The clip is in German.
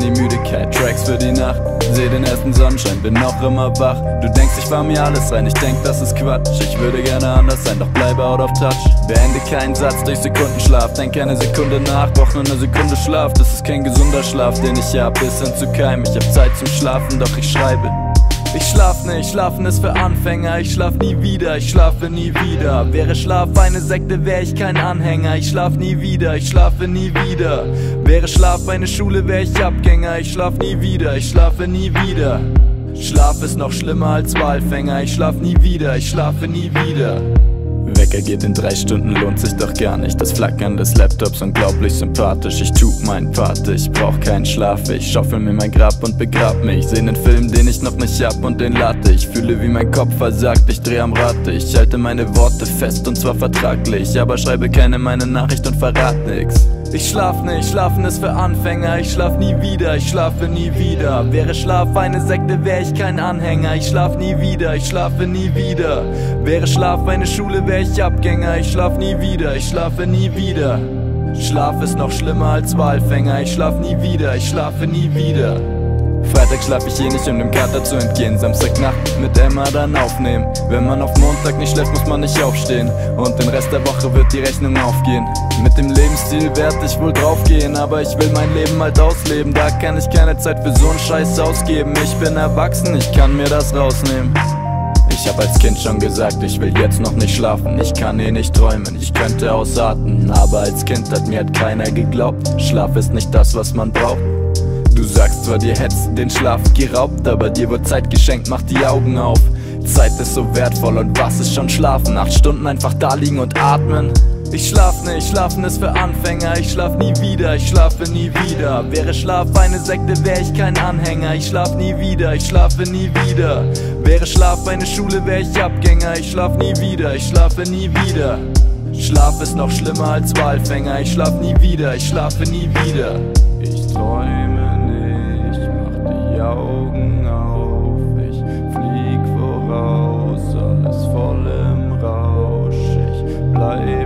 an die Müdigkeit, Tracks für die Nacht. Seh den ersten Sonnenschein, bin noch immer wach. Du denkst, ich fahr mir alles rein, ich denk, das ist Quatsch. Ich würde gerne anders sein, doch bleibe out of touch. Beende keinen Satz durch Sekundenschlaf, denk eine Sekunde nach, brauch nur eine Sekunde Schlaf. Das ist kein gesunder Schlaf, den ich hab, bis hin zu keim. Ich hab Zeit zum Schlafen, doch ich schreibe. Ich schlaf nicht, schlafen ist für Anfänger, ich schlaf nie wieder, ich schlafe nie wieder. Wäre Schlaf eine Sekte, wär ich kein Anhänger, ich schlaf nie wieder, ich schlafe nie wieder. Wäre Schlaf eine Schule, wär ich Abgänger, ich schlaf nie wieder, ich schlafe nie wieder. Schlaf ist noch schlimmer als Walfänger, ich schlaf nie wieder, ich schlafe nie wieder. Wecker geht in drei Stunden, lohnt sich doch gar nicht. Das Flackern des Laptops unglaublich sympathisch. Ich tu mein Part, ich brauch keinen Schlaf. Ich schaufel mir mein Grab und begrab mich. Seh nen Film, den ich noch nicht hab und den lade. Ich fühle, wie mein Kopf versagt, ich dreh am Rad. Ich halte meine Worte fest und zwar vertraglich. Aber schreibe keine meine Nachricht und verrat nix. Ich schlaf nicht, schlafen ist für Anfänger, ich schlaf nie wieder, ich schlafe nie wieder. Wäre Schlaf eine Sekte, wär ich kein Anhänger, ich schlaf nie wieder, ich schlafe nie wieder. Wäre Schlaf eine Schule, wär ich Abgänger, ich schlaf nie wieder, ich schlafe nie wieder. Schlaf ist noch schlimmer als Walfänger, ich schlaf nie wieder, ich schlafe nie wieder. Freitag schlaf ich eh nicht, um dem Kater zu entgehen. Samstagnacht mit Emma dann aufnehmen. Wenn man auf Montag nicht schläft, muss man nicht aufstehen. Und den Rest der Woche wird die Rechnung aufgehen. Mit dem Lebensstil werd ich wohl draufgehen, aber ich will mein Leben halt ausleben. Da kann ich keine Zeit für so'n Scheiß ausgeben. Ich bin erwachsen, ich kann mir das rausnehmen. Ich hab als Kind schon gesagt, ich will jetzt noch nicht schlafen. Ich kann eh nicht träumen, ich könnte ausatmen. Aber als Kind hat mir halt keiner geglaubt. Schlaf ist nicht das, was man braucht. Du sagst zwar, dir hättest den Schlaf geraubt, aber dir wird Zeit geschenkt, mach die Augen auf. Zeit ist so wertvoll und was ist schon schlafen? Acht Stunden einfach da liegen und atmen. Ich schlaf nicht, schlafen ist für Anfänger, ich schlaf nie wieder, ich schlafe nie wieder. Wäre Schlaf eine Sekte, wär ich kein Anhänger, ich schlaf nie wieder, ich schlafe nie wieder. Wäre Schlaf eine Schule, wär ich Abgänger, ich schlaf nie wieder, ich schlafe nie wieder. Schlaf ist noch schlimmer als Walfänger, ich schlaf nie wieder, ich schlafe nie wieder. Ich träume I